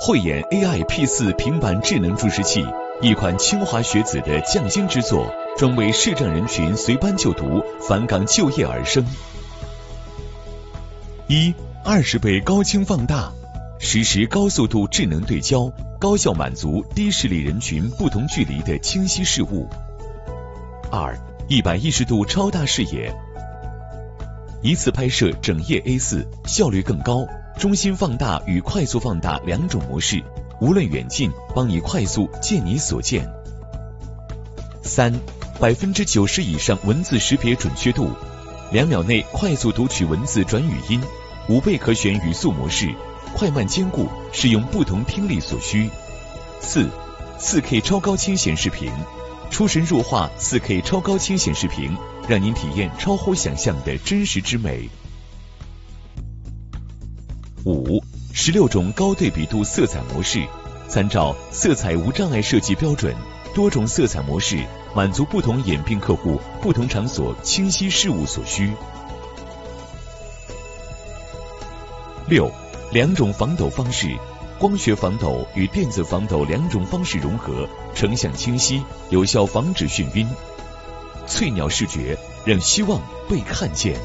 慧眼 AI P 四平板智能注释器，一款清华学子的匠心之作，专为视障人群随班就读、返岗就业而生。一、二十倍高清放大，实时高速度智能对焦，高效满足低视力人群不同距离的清晰事物。二、一百一十度超大视野，一次拍摄整页 A 四，效率更高。中心放大与快速放大两种模式，无论远近，帮你快速见你所见。三，百分之九十以上文字识别准确度，两秒内快速读取文字转语音，五倍可选语速模式，快慢兼顾，适用不同听力所需。四，四 K 超高清显示屏，出神入化四 K 超高清显示屏，让您体验超乎想象的真实之美。五十六种高对比度色彩模式，参照色彩无障碍设计标准，多种色彩模式满足不同眼病客户、不同场所清晰事物所需。六两种防抖方式，光学防抖与电子防抖两种方式融合，成像清晰，有效防止眩晕。翠鸟视觉，让希望被看见。